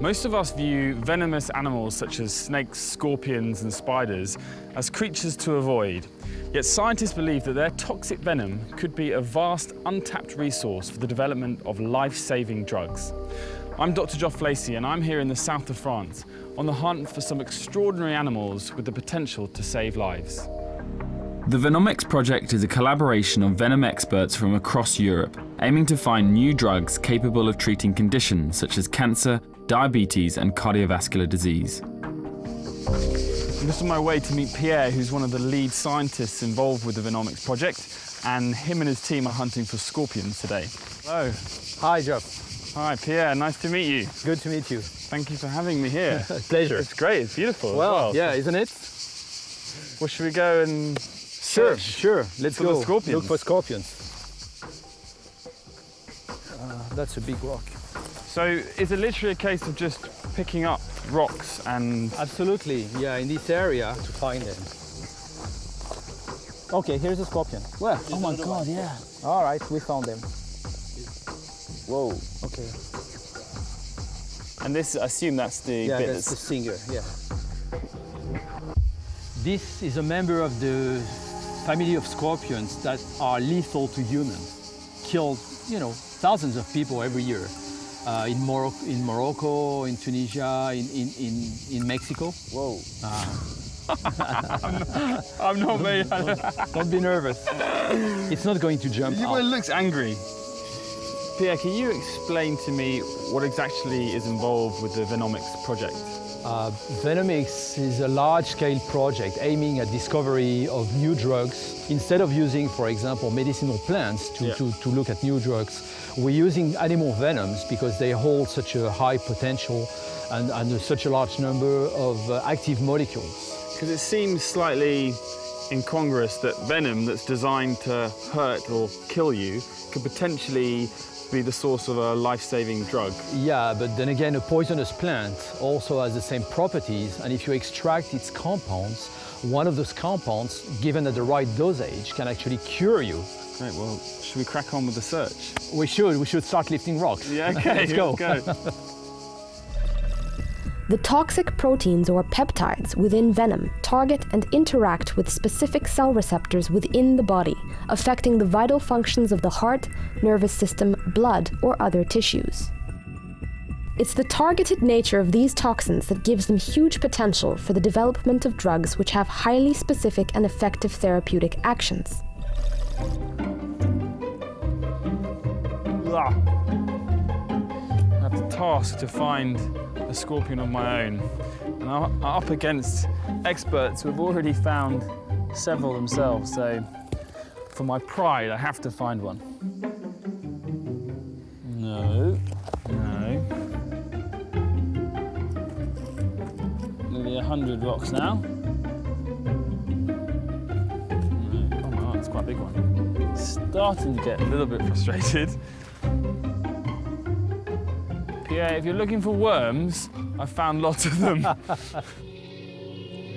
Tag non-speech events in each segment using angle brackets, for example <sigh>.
Most of us view venomous animals such as snakes, scorpions and spiders as creatures to avoid. Yet scientists believe that their toxic venom could be a vast untapped resource for the development of life-saving drugs. I'm Dr. Geoff Lacey and I'm here in the south of France on the hunt for some extraordinary animals with the potential to save lives. The Venomics project is a collaboration of venom experts from across Europe, aiming to find new drugs capable of treating conditions such as cancer, diabetes and cardiovascular disease. I'm just on my way to meet Pierre, who's one of the lead scientists involved with the Venomics project, and him and his team are hunting for scorpions today. Hello. Hi, Geoff. Hi, Pierre. Nice to meet you. Good to meet you. Thank you for having me here. <laughs> Pleasure. It's great. It's beautiful. Well, well, yeah, isn't it? Well, should we go and Sure, sure. Let's for go. the scorpions. Look for scorpions. Uh, that's a big rock. So is it literally a case of just picking up rocks and... Absolutely. Yeah, in this area to find them. Okay, here's a scorpion. Well, oh my God, yeah. All right, we found them. Whoa. Okay. And this, I assume that's the Yeah, bit that's the singer. Yeah. This is a member of the family of scorpions that are lethal to humans. Kill, you know, thousands of people every year. Uh, in, Moro in Morocco, in Tunisia, in, in, in, in Mexico. Whoa. Ah. <laughs> I'm not made... Don't be nervous. It's not going to jump well, it looks angry. Pierre, can you explain to me what exactly is involved with the Venomics project? Uh, Venomics is a large-scale project aiming at discovery of new drugs. Instead of using, for example, medicinal plants to, Yeah. to, to look at new drugs, we're using animal venoms because they hold such a high potential and, and such a large number of uh, active molecules. Because it seems slightly incongruous that venom that's designed to hurt or kill you could potentially be the source of a life-saving drug. Yeah, but then again, a poisonous plant also has the same properties, and if you extract its compounds, one of those compounds, given at the right dosage, can actually cure you. Great, well, should we crack on with the search? We should, we should start lifting rocks. Yeah, <laughs> okay, Let's go. let's go. <laughs> The toxic proteins or peptides within venom target and interact with specific cell receptors within the body, affecting the vital functions of the heart, nervous system, blood, or other tissues. It's the targeted nature of these toxins that gives them huge potential for the development of drugs which have highly specific and effective therapeutic actions. Have the task to find a scorpion of my own. And I'm up against experts who have already found several themselves, so for my pride, I have to find one. No, no. Nearly a hundred rocks now. No. Oh my god, it's quite a big one. Starting to get a little bit frustrated. Pierre, if you're looking for worms, I found lots of them. <laughs>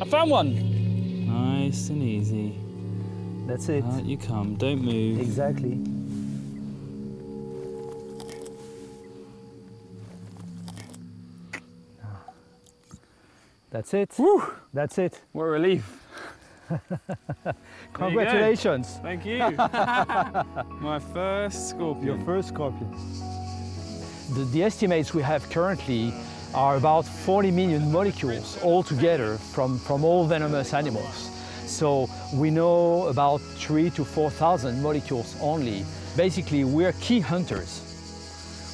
I found one. Nice and easy. That's it. Out you come, don't move. Exactly. That's it. Whew, That's it. what a relief. <laughs> Congratulations. Thank you. <laughs> My first scorpion. Your first scorpion. The, the estimates we have currently are about 40 million molecules altogether from, from all venomous animals. So we know about three to 4,000 molecules only. Basically, we're key hunters.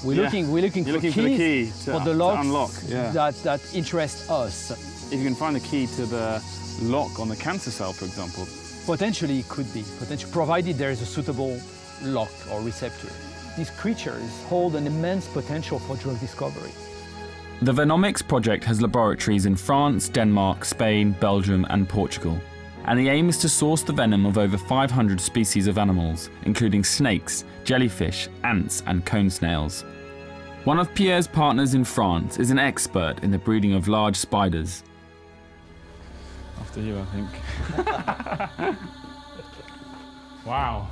We're Yeah. looking, we're looking, You're for, looking for the keys key to- for the locks unlock, yeah. that, that interest us. If you can find the key to the lock on the cancer cell, for example, Potentially, it could be, potentially, provided there is a suitable lock or receptor. These creatures hold an immense potential for drug discovery. The Venomics project has laboratories in France, Denmark, Spain, Belgium, and Portugal. And the aim is to source the venom of over 500 species of animals, including snakes, jellyfish, ants, and cone snails. One of Pierre's partners in France is an expert in the breeding of large spiders. After you, I think. <laughs> wow.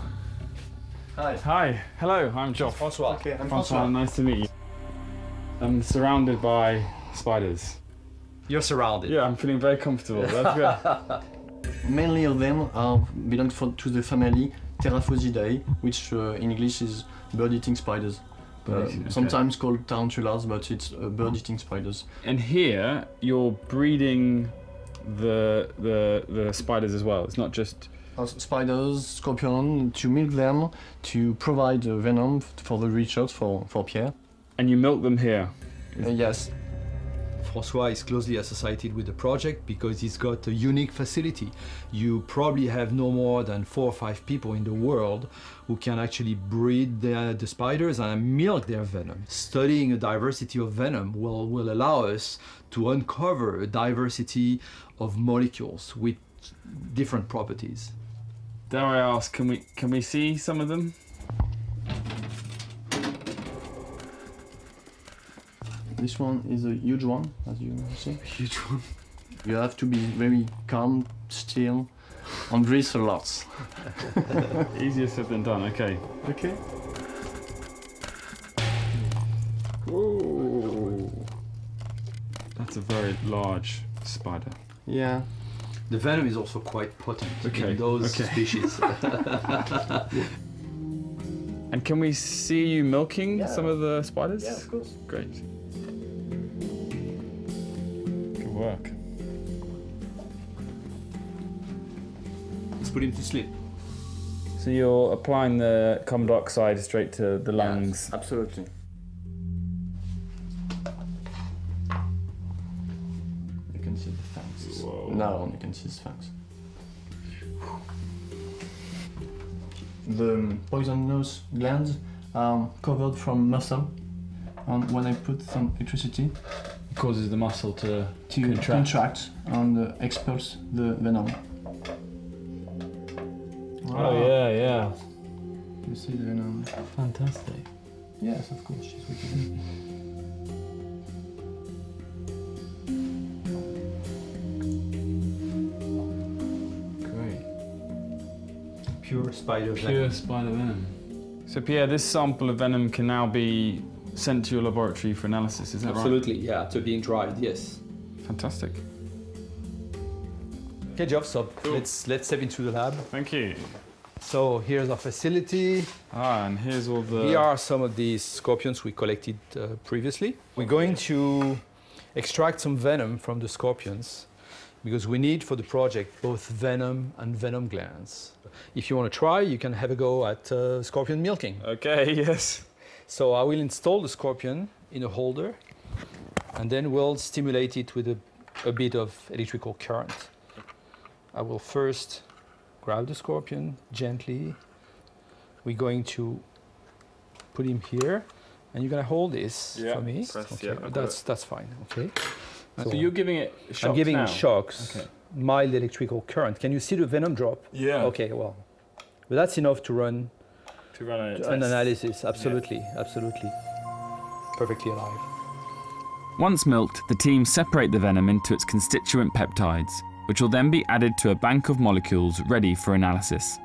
Hi. Hi. Hello, I'm Geoff. Francois. Okay, I'm Francois, Francois. nice to meet you. I'm surrounded by spiders. You're surrounded. Yeah, I'm feeling very comfortable. That's good. <laughs> Mainly of them are belong for, to the family Theraphosidae, which uh, in English is bird-eating spiders. Uh, Bird-eating, okay. Sometimes called tarantulas, but it's uh, bird-eating spiders. and here you're breeding the the the spiders as well. It's not just spiders, scorpion, to milk them, to provide uh, venom for the research for, for Pierre. and you milk them here. Uh, yes, Francois is closely associated with the project because he's got a unique facility. You probably have no more than four or five people in the world who can actually breed the, the spiders and milk their venom. Studying a diversity of venom will, will allow us to uncover a diversity of molecules with different properties. Dare I ask, can we can we see some of them? this one is a huge one, as you see. Huge one. You have to be very calm, still, and breathe a lot. <laughs> Easier said than done. Okay. Okay. Whoa. That's a very large spider. Yeah. The venom is also quite potent Okay, in those okay. species. <laughs> And can we see you milking Yeah. some of the spiders? Yeah, of course. Great. Good work. Let's put him to sleep. So you're applying the carbon dioxide straight to the lungs. Absolutely. Now you can the fangs. The poisonous glands are covered from muscle, and when I put some electricity It causes the muscle to to Contract. contract, and uh, expels the venom. Oh yeah, yeah. You see the venom? Fantastic. Yes, of course. She's wicked. Pure spider venom. Pure spider venom. So Pierre, this sample of venom can now be sent to your laboratory for analysis, is that right? Absolutely, yeah, to being dried, yes. Fantastic. Okay, job, so let's let's step into the lab. Thank you. So here's our facility. Ah, and here's all the... Here are some of these scorpions we collected uh, previously. We're going to extract some venom from the scorpions because we need for the project both venom and venom glands. If you want to try, you can have a go at uh, scorpion milking. Okay, <laughs> yes. So I will install the scorpion in a holder and then we'll stimulate it with a, a bit of electrical current. I will first grab the scorpion gently. We're going to put him here and you're going to hold this Yeah, for me. press, okay. yeah, that's, that's fine. Okay. So you're giving it shocks I'm giving now? shocks, Okay. mild electrical current. Can you see the venom drop? Yeah. Okay, well, but that's enough to run To run a an analysis. Absolutely, absolutely. Perfectly alive. Once milked, the team separate the venom into its constituent peptides, which will then be added to a bank of molecules ready for analysis.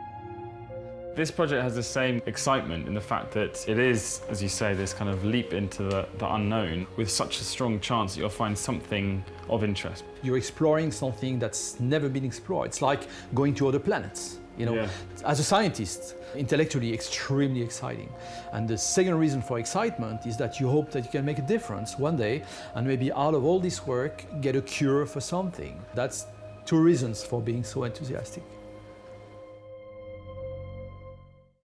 This project has the same excitement in the fact that it is, as you say, this kind of leap into the, the unknown with such a strong chance that you'll find something of interest. You're exploring something that's never been explored. It's like going to other planets. You know, Yeah. as a scientist, intellectually extremely exciting. And the second reason for excitement is that you hope that you can make a difference one day and maybe out of all this work get a cure for something. That's two reasons for being so enthusiastic.